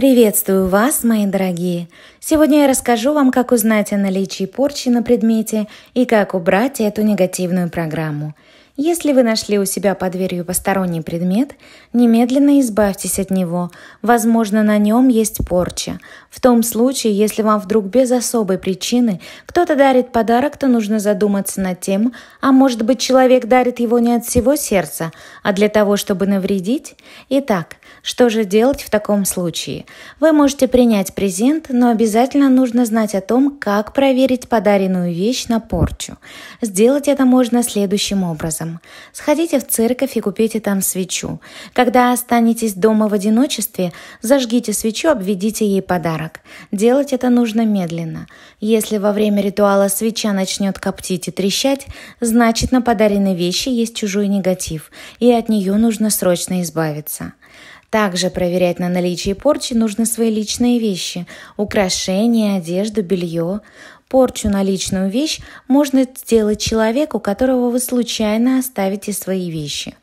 Приветствую вас, мои дорогие! Сегодня я расскажу вам, как узнать о наличии порчи на предмете и как убрать эту негативную программу – если вы нашли у себя под дверью посторонний предмет, немедленно избавьтесь от него. Возможно, на нем есть порча. В том случае, если вам вдруг без особой причины кто-то дарит подарок, то нужно задуматься над тем, а может быть человек дарит его не от всего сердца, а для того, чтобы навредить? Итак, что же делать в таком случае? Вы можете принять презент, но обязательно нужно знать о том, как проверить подаренную вещь на порчу. Сделать это можно следующим образом вечером. Сходите в церковь и купите там свечу. Когда останетесь дома в одиночестве, зажгите свечу, обведите ей подарок. Делать это нужно медленно. Если во время ритуала свеча начнет коптить и трещать, значит на подаренной вещи есть чужой негатив, и от нее нужно срочно избавиться. Также проверять на наличие порчи нужно свои личные вещи – украшения, одежду, белье. Порчу на личную вещь можно сделать человеку, которого вы случайно оставите свои вещи.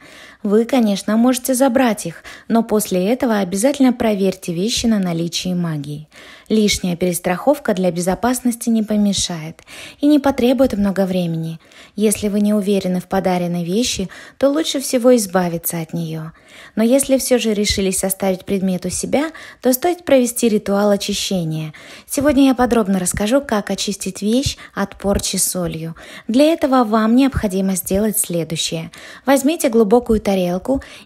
Вы, конечно, можете забрать их, но после этого обязательно проверьте вещи на наличие магии. Лишняя перестраховка для безопасности не помешает и не потребует много времени. Если вы не уверены в подаренной вещи, то лучше всего избавиться от нее. Но если все же решились оставить предмет у себя, то стоит провести ритуал очищения. Сегодня я подробно расскажу, как очистить вещь от порчи солью. Для этого вам необходимо сделать следующее. Возьмите глубокую тарелку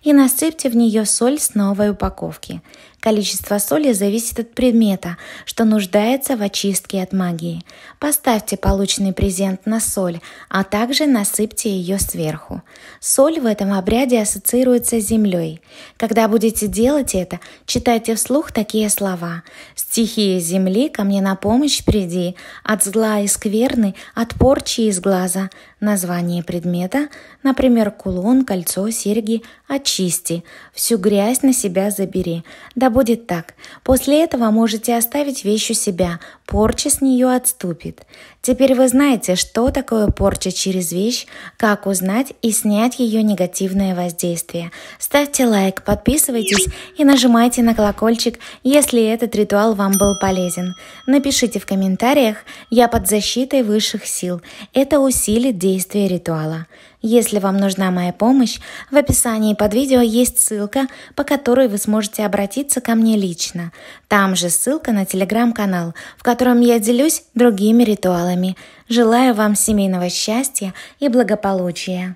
и насыпьте в нее соль с новой упаковки. Количество соли зависит от предмета, что нуждается в очистке от магии. Поставьте полученный презент на соль, а также насыпьте ее сверху. Соль в этом обряде ассоциируется с землей. Когда будете делать это, читайте вслух такие слова. «Стихия земли ко мне на помощь приди, от зла и скверны, от порчи из глаза». Название предмета, например, кулон, кольцо, серьги, очисти. Всю грязь на себя забери. Да будет так. После этого можете оставить вещь у себя, порча с нее отступит. Теперь вы знаете, что такое порча через вещь, как узнать и снять ее негативное воздействие. Ставьте лайк, подписывайтесь и нажимайте на колокольчик, если этот ритуал вам был полезен. Напишите в комментариях «Я под защитой высших сил». Это усилит действие ритуала. Если вам нужна моя помощь, в описании под видео есть ссылка, по которой вы сможете обратиться ко мне лично. Там же ссылка на телеграм-канал, в котором я делюсь другими ритуалами. Желаю вам семейного счастья и благополучия.